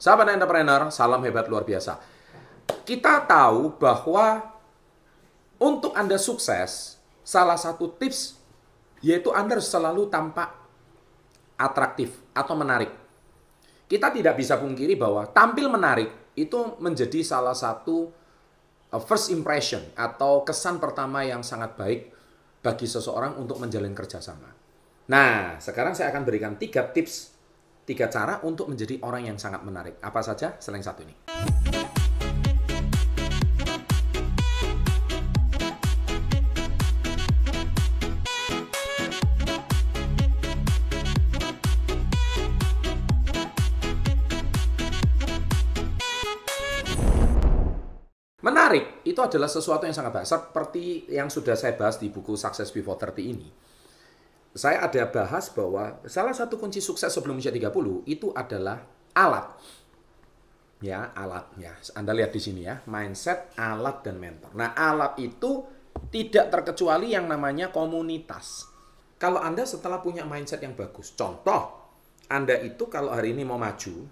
Sahabat entrepreneur, salam hebat luar biasa. Kita tahu bahwa untuk Anda sukses, salah satu tips yaitu Anda harus selalu tampak atraktif atau menarik. Kita tidak bisa pungkiri bahwa tampil menarik itu menjadi salah satu uh, first impression atau kesan pertama yang sangat baik bagi seseorang untuk menjalin kerjasama. Nah, sekarang saya akan berikan tiga tips Tiga cara untuk menjadi orang yang sangat menarik. Apa saja selain satu ini? Menarik itu adalah sesuatu yang sangat baik. Seperti yang sudah saya bahas di buku Success Before 30 ini saya ada bahas bahwa salah satu kunci sukses sebelum usia 30 itu adalah alat. Ya, alat ya. Anda lihat di sini ya, mindset, alat dan mentor. Nah, alat itu tidak terkecuali yang namanya komunitas. Kalau Anda setelah punya mindset yang bagus, contoh, Anda itu kalau hari ini mau maju,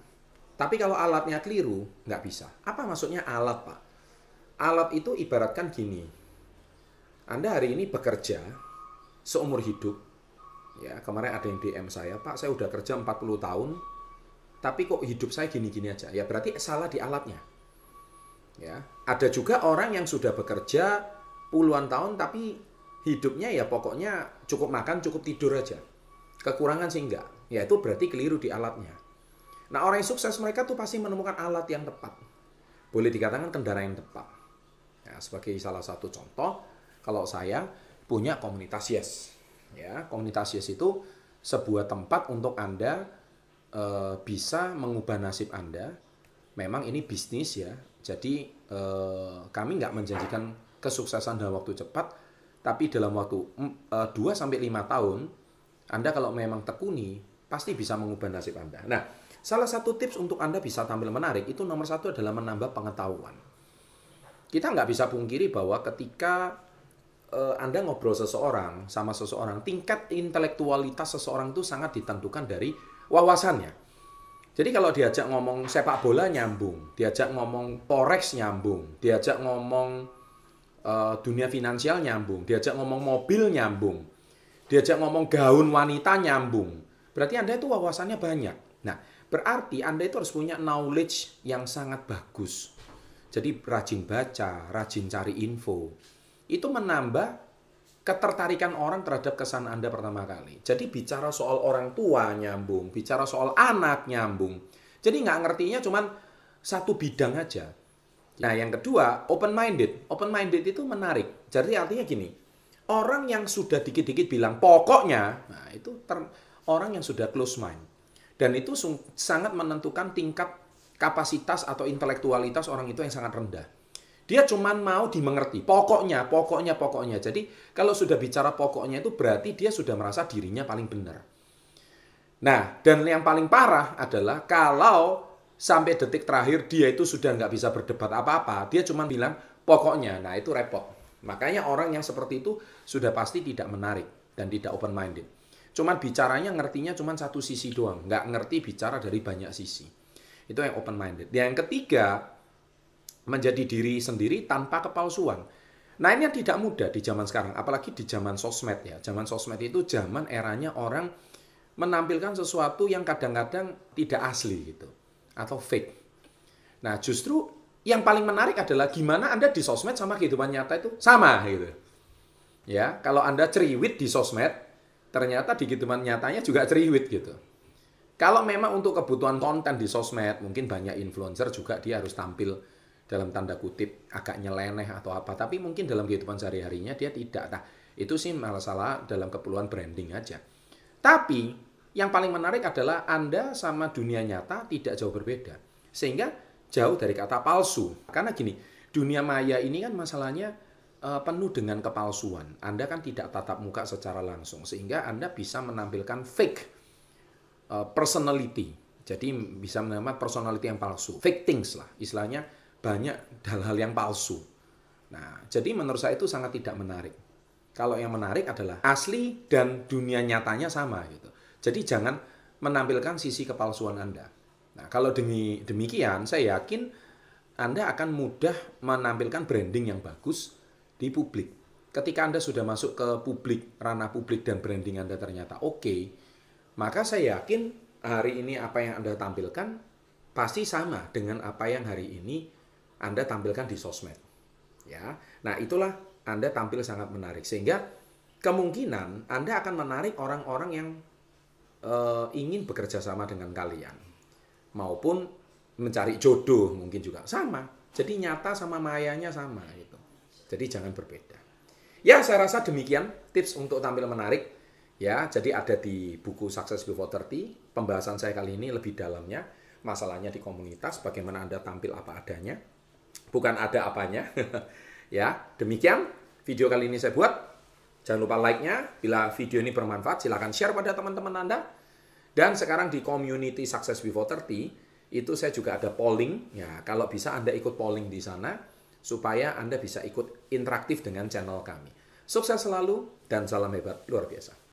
tapi kalau alatnya keliru, nggak bisa. Apa maksudnya alat, Pak? Alat itu ibaratkan gini. Anda hari ini bekerja seumur hidup, Ya, kemarin ada yang DM saya, Pak, saya udah kerja 40 tahun, tapi kok hidup saya gini-gini aja. Ya, berarti salah di alatnya. Ya, ada juga orang yang sudah bekerja puluhan tahun tapi hidupnya ya pokoknya cukup makan, cukup tidur aja. Kekurangan sih enggak. Ya, itu berarti keliru di alatnya. Nah, orang yang sukses mereka tuh pasti menemukan alat yang tepat. Boleh dikatakan kendaraan yang tepat. Ya, sebagai salah satu contoh, kalau saya punya komunitas Yes Ya, komunitas Yes itu sebuah tempat untuk Anda e, bisa mengubah nasib Anda. Memang ini bisnis ya. Jadi e, kami nggak menjanjikan kesuksesan dalam waktu cepat, tapi dalam waktu e, 2 sampai 5 tahun Anda kalau memang tekuni pasti bisa mengubah nasib Anda. Nah, salah satu tips untuk Anda bisa tampil menarik itu nomor satu adalah menambah pengetahuan. Kita nggak bisa pungkiri bahwa ketika uh, Anda ngobrol seseorang sama seseorang, tingkat intelektualitas seseorang itu sangat ditentukan dari wawasannya. Jadi kalau diajak ngomong sepak bola nyambung, diajak ngomong forex nyambung, diajak ngomong uh, dunia finansial nyambung, diajak ngomong mobil nyambung, diajak ngomong gaun wanita nyambung. Berarti Anda itu wawasannya banyak. Nah, berarti Anda itu harus punya knowledge yang sangat bagus. Jadi rajin baca, rajin cari info itu menambah ketertarikan orang terhadap kesan Anda pertama kali. Jadi bicara soal orang tua nyambung, bicara soal anak nyambung. Jadi nggak ngertinya cuman satu bidang aja. Nah yang kedua, open minded. Open minded itu menarik. Jadi artinya gini, orang yang sudah dikit-dikit bilang pokoknya, nah itu ter, orang yang sudah close mind. Dan itu sangat menentukan tingkat kapasitas atau intelektualitas orang itu yang sangat rendah. Dia cuma mau dimengerti. Pokoknya, pokoknya, pokoknya. Jadi kalau sudah bicara pokoknya itu berarti dia sudah merasa dirinya paling benar. Nah, dan yang paling parah adalah kalau sampai detik terakhir dia itu sudah nggak bisa berdebat apa-apa. Dia cuma bilang pokoknya. Nah, itu repot. Makanya orang yang seperti itu sudah pasti tidak menarik dan tidak open minded. Cuman bicaranya ngertinya cuma satu sisi doang, nggak ngerti bicara dari banyak sisi. Itu yang open minded. Yang ketiga, menjadi diri sendiri tanpa kepalsuan. Nah ini yang tidak mudah di zaman sekarang, apalagi di zaman sosmed ya. Zaman sosmed itu zaman eranya orang menampilkan sesuatu yang kadang-kadang tidak asli gitu atau fake. Nah justru yang paling menarik adalah gimana Anda di sosmed sama kehidupan nyata itu sama gitu. Ya, kalau Anda ceriwit di sosmed, ternyata di kehidupan nyatanya juga ceriwit gitu. Kalau memang untuk kebutuhan konten di sosmed, mungkin banyak influencer juga dia harus tampil dalam tanda kutip agak nyeleneh atau apa. Tapi mungkin dalam kehidupan sehari-harinya dia tidak. Nah itu sih malah dalam keperluan branding aja. Tapi yang paling menarik adalah Anda sama dunia nyata tidak jauh berbeda. Sehingga jauh dari kata palsu. Karena gini dunia maya ini kan masalahnya uh, penuh dengan kepalsuan. Anda kan tidak tatap muka secara langsung. Sehingga Anda bisa menampilkan fake uh, personality. Jadi bisa menambah personality yang palsu. Fake things lah istilahnya banyak hal-hal yang palsu. Nah, jadi menurut saya itu sangat tidak menarik. Kalau yang menarik adalah asli dan dunia nyatanya sama gitu. Jadi jangan menampilkan sisi kepalsuan Anda. Nah, kalau demi demikian, saya yakin Anda akan mudah menampilkan branding yang bagus di publik. Ketika Anda sudah masuk ke publik, ranah publik dan branding Anda ternyata oke, okay, maka saya yakin hari ini apa yang Anda tampilkan pasti sama dengan apa yang hari ini Anda tampilkan di sosmed. Ya. Nah, itulah Anda tampil sangat menarik sehingga kemungkinan Anda akan menarik orang-orang yang uh, ingin bekerja sama dengan kalian maupun mencari jodoh mungkin juga sama. Jadi nyata sama mayanya sama gitu. Jadi jangan berbeda. Ya, saya rasa demikian tips untuk tampil menarik. Ya, jadi ada di buku Success Before 30. Pembahasan saya kali ini lebih dalamnya. Masalahnya di komunitas, bagaimana Anda tampil apa adanya. Bukan ada apanya. ya, demikian video kali ini saya buat. Jangan lupa like-nya. Bila video ini bermanfaat, silahkan share pada teman-teman Anda. Dan sekarang di community Success Before 30, itu saya juga ada polling. Ya, kalau bisa Anda ikut polling di sana, supaya Anda bisa ikut interaktif dengan channel kami. Sukses selalu dan salam hebat luar biasa.